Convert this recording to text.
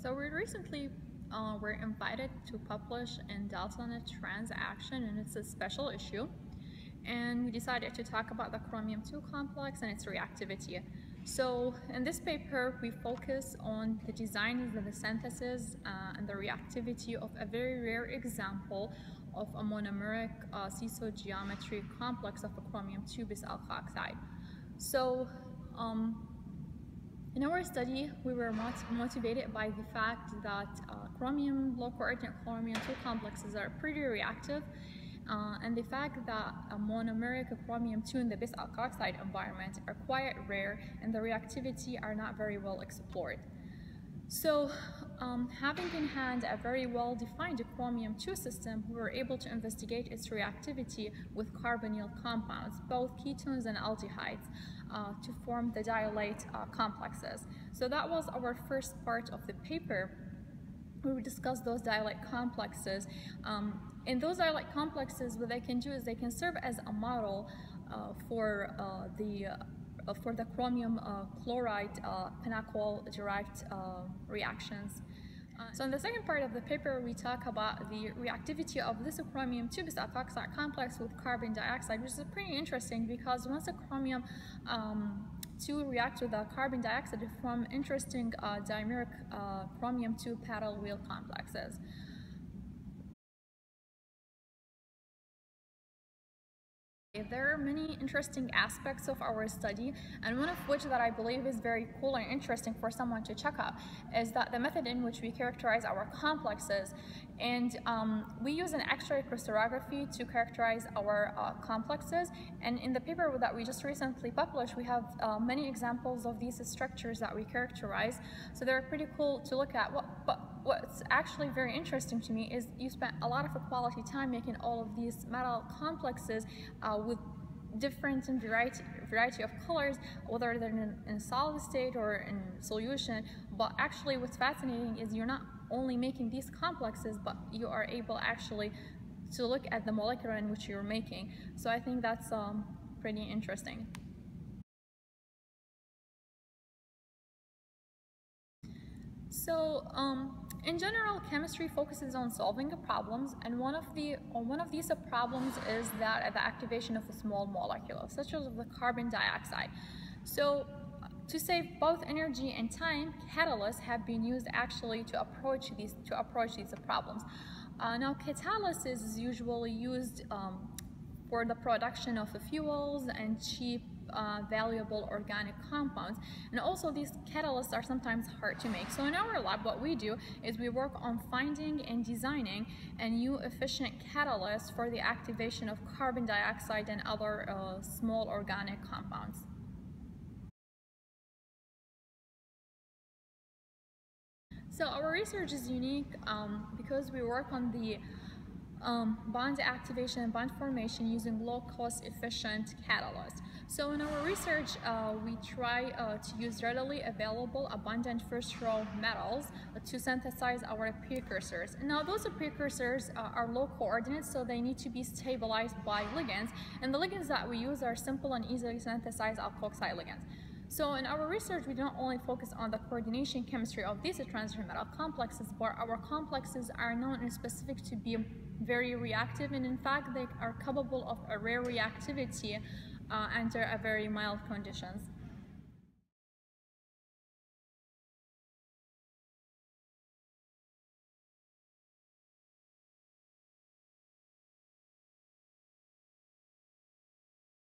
So we recently uh, were invited to publish in Dalton Transaction and it's a special issue. And we decided to talk about the chromium-2 complex and its reactivity. So in this paper, we focus on the design of the synthesis uh, and the reactivity of a very rare example of a monomeric uh, geometry complex of a chromium-2 bis alkoxide. So um, in our study, we were motivated by the fact that uh, chromium, low coordinate chromium-2 complexes are pretty reactive uh, and the fact that a monomeric chromium-2 in the bis alkoxide environment are quite rare and the reactivity are not very well explored. So um, having in hand a very well-defined chromium-2 system, we were able to investigate its reactivity with carbonyl compounds, both ketones and aldehydes, uh, to form the diolate uh, complexes. So that was our first part of the paper. We discussed those diolate complexes. Um, and those diolate complexes, what they can do is they can serve as a model uh, for uh, the for the chromium uh, chloride uh, pinacol derived reactions. so in the second part of the paper, we talk about the reactivity of this chromium 2 bis alkoxide complex with carbon dioxide, which is pretty interesting because once the chromium um, 2 react with the carbon dioxide, it form interesting uh, dimeric uh, chromium 2 paddle wheel complexes. There are many interesting aspects of our study and one of which that I believe is very cool and interesting for someone to check out is that the method in which we characterize our complexes and um, we use an X-ray crystallography to characterize our uh, complexes and in the paper that we just recently published we have uh, many examples of these structures that we characterize so they're pretty cool to look at. What, but what's actually very interesting to me is you spent a lot of quality time making all of these metal complexes uh, with different and variety, variety of colors, whether they're in, in solid state or in solution. But actually what's fascinating is you're not only making these complexes, but you are able actually to look at the molecular in which you're making. So I think that's um, pretty interesting. So um, in general, chemistry focuses on solving the problems, and one of the one of these problems is that the activation of a small molecule, such as the carbon dioxide. So to save both energy and time, catalysts have been used actually to approach these to approach these problems. Uh, now, catalysis is usually used um, for the production of fuels and cheap uh, valuable organic compounds. And also these catalysts are sometimes hard to make. So in our lab, what we do is we work on finding and designing a new efficient catalyst for the activation of carbon dioxide and other uh, small organic compounds. So our research is unique um, because we work on the um, bond activation and bond formation using low cost efficient catalysts. So in our research, uh, we try uh, to use readily available abundant first row metals to synthesize our precursors. Now those precursors uh, are low coordinates, so they need to be stabilized by ligands. And the ligands that we use are simple and easily synthesized alkoxide ligands. So in our research, we don't only focus on the coordination chemistry of these transition metal complexes, but our complexes are known and specific to be very reactive, and in fact, they are capable of a rare reactivity uh, under a very mild conditions.